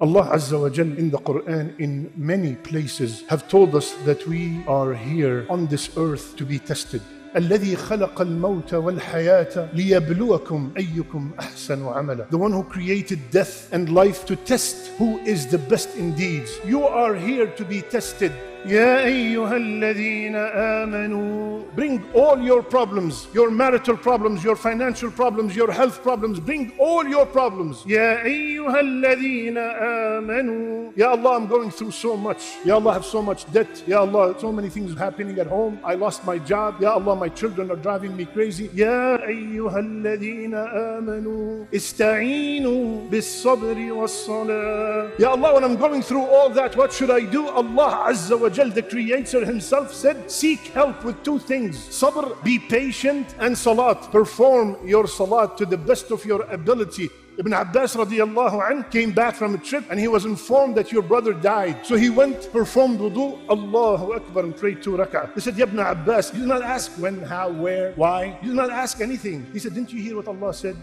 Allah Azza wa Jal in the Quran in many places have told us that we are here on this earth to be tested. الذي خلق الموت والحياة ليبلوكم أيكم أحسن عملا The one who created death and life to test who is the best in deeds. You are here to be tested. يا أيها الذين آمنوا Bring all your problems, your marital problems, your financial problems, your health problems. Bring all your problems. يا أيها الذين آمنوا Ya Allah, I'm going through so much. Ya Allah, I have so much debt. Ya Allah, so many things happening at home. I lost my job. Ya Allah, my children are driving me crazy. يا أيها الذين آمنوا استعينوا بالصبر والصلاة Ya Allah, when I'm going through all that, what should I do? Allah Azza wa the Creator Himself said, seek help with two things. Sabr, be patient, and salat. Perform your salat to the best of your ability. Ibn Abbas radiallahu anh came back from a trip and he was informed that your brother died. So he went, performed wudu, Allahu Akbar, and prayed two rak'ah. He said, Ibn Abbas, you do not ask when, how, where, why. You do not ask anything. He said, Didn't you hear what Allah said?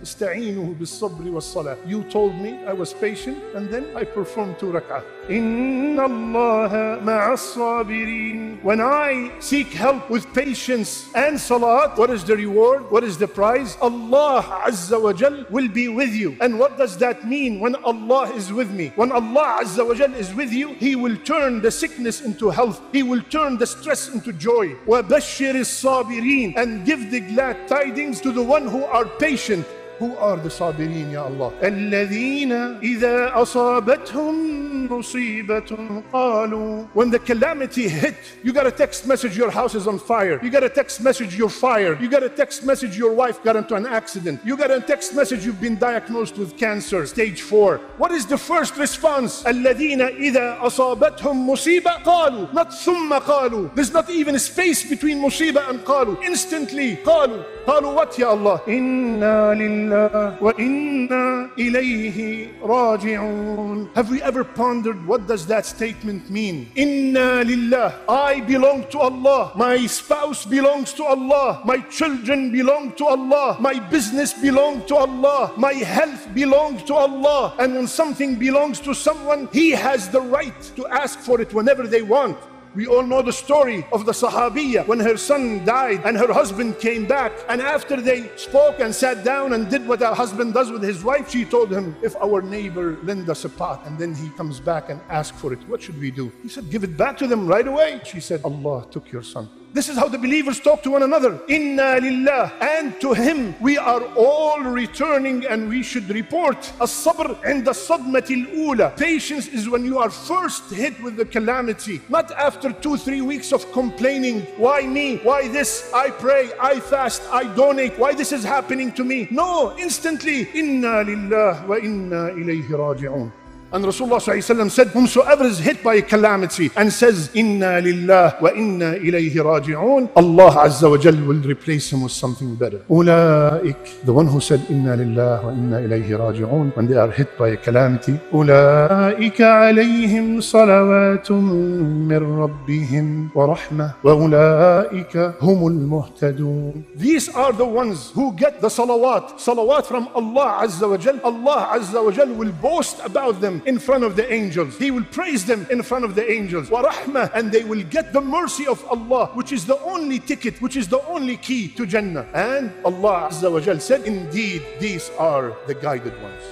You told me, I was patient, and then I performed two rak'ah. Inna Allah sabirin. When I seek help with patience and salat, what is the reward? What is the prize? Allah Azza wa Jal will be with you And what does that mean when Allah is with me? When Allah Azza wa Jal is with you, He will turn the sickness into health. He will turn the stress into joy. وَبَشِّرِ الصَّابِرِينَ And give the glad tidings to the one who are patient. Who are the sabirin, Ya Allah? الذين إذا أصابتهم مصيبة قالوا When the calamity hit, you got a text message your house is on fire. You got a text message you're fired. You got a text message your wife got into an accident. You got a text message you've been diagnosed with cancer, stage 4. What is the first response? الذين إذا أصابتهم مصيبة قالوا Not ثم قالوا There's not even a space between مصيبة and قالوا Instantly قالوا قالوا what يا الله إنا لله وإنا إليه راجعون Have we ever pondered wondered, what does that statement mean? Inna lillah, I belong to Allah. My spouse belongs to Allah. My children belong to Allah. My business belongs to Allah. My health belongs to Allah. And when something belongs to someone, he has the right to ask for it whenever they want we all know the story of the Sahabiya when her son died and her husband came back. And after they spoke and sat down and did what a husband does with his wife, she told him, If our neighbor lend us a pot and then he comes back and asks for it, what should we do? He said, Give it back to them right away. She said, Allah took your son. This is how the believers talk to one another. Inna lillah. And to Him we are all returning and we should report. As-sabr and the sadmatil ula. Patience is when you are first hit with the calamity. Not after two, three weeks of complaining. Why me? Why this? I pray, I fast, I donate. Why this is happening to me? No, instantly. Inna lillah wa inna ilayhi raji'un. And Rasulullah said, Whomsoever is hit by a calamity and says, Inna lillah wa inna ilayhi raji'un, Allah Azza wa Jal will replace him with something better. Ulaik, the one who said, Inna lillah wa inna ilayhi raji'un, when they are hit by a calamity, Ulaika alayhim salawatum min rabbihim wa rahmah, wa ulaika humul muhtadun. These are the ones who get the salawat, salawat from Allah Azza wa Jal. Allah Azza wa Jal will boast about them in front of the angels. He will praise them in front of the angels. Warahmah, and they will get the mercy of Allah, which is the only ticket, which is the only key to Jannah. And Allah Azza wa Jal said, Indeed, these are the guided ones.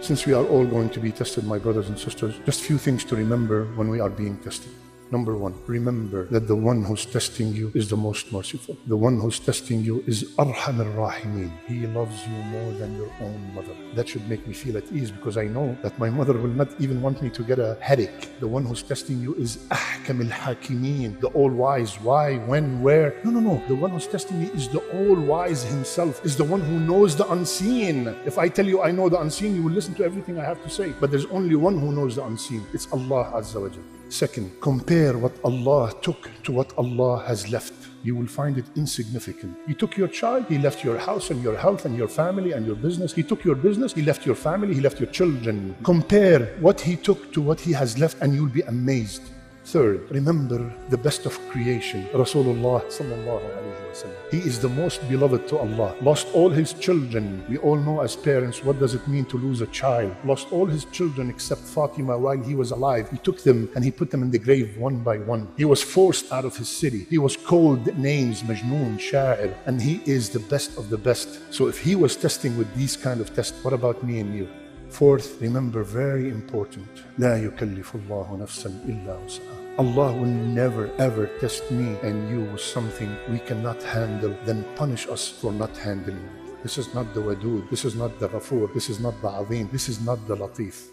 Since we are all going to be tested, my brothers and sisters, just few things to remember when we are being tested. Number one, remember that the one who's testing you is the most merciful. The one who's testing you is Arham Rahimeen. He loves you more than your own mother. That should make me feel at ease because I know that my mother will not even want me to get a headache. The one who's testing you is Ahkam al Hakimeen, the all wise. Why, when, where? No, no, no. The one who's testing me is the all wise himself, is the one who knows the unseen. If I tell you I know the unseen, you will listen to everything I have to say. But there's only one who knows the unseen. It's Allah Azza wa Jalla. Second, compare what Allah took to what Allah has left. You will find it insignificant. He took your child, He left your house and your health and your family and your business. He took your business, He left your family, He left your children. Compare what He took to what He has left, and you'll be amazed. Third, remember the best of creation, Rasulullah sallallahu alayhi wasallam. He is the most beloved to Allah. Lost all his children. We all know as parents what does it mean to lose a child. Lost all his children except Fatima while he was alive. He took them and he put them in the grave one by one. He was forced out of his city. He was called names Majnoon, Sha'ir, and he is the best of the best. So if he was testing with these kind of tests, what about me and you? Fourth, remember very important. لا يكلف الله نفسا إلا وسعها. Allah will never ever test me and you with something we cannot handle, then punish us for not handling it. This is not the Wadud, this is not the Ghafoor, this is not the Azim, this is not the Latif.